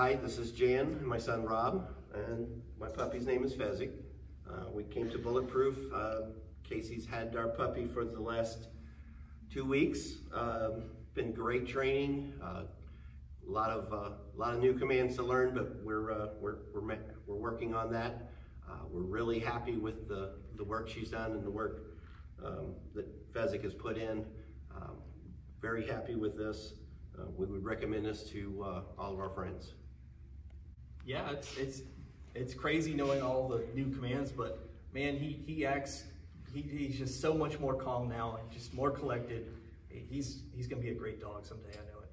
Hi, this is Jan and my son Rob, and my puppy's name is Fezzik. Uh, we came to Bulletproof. Uh, Casey's had our puppy for the last two weeks. Um, been great training. Uh, a lot of uh, a lot of new commands to learn, but we're uh, we're we're, we're working on that. Uh, we're really happy with the the work she's done and the work um, that Fezzik has put in. Um, very happy with this. Uh, we would recommend this to uh, all of our friends. Yeah, it's it's it's crazy knowing all the new commands, but man, he he acts he, he's just so much more calm now and just more collected. He's he's gonna be a great dog someday. I know.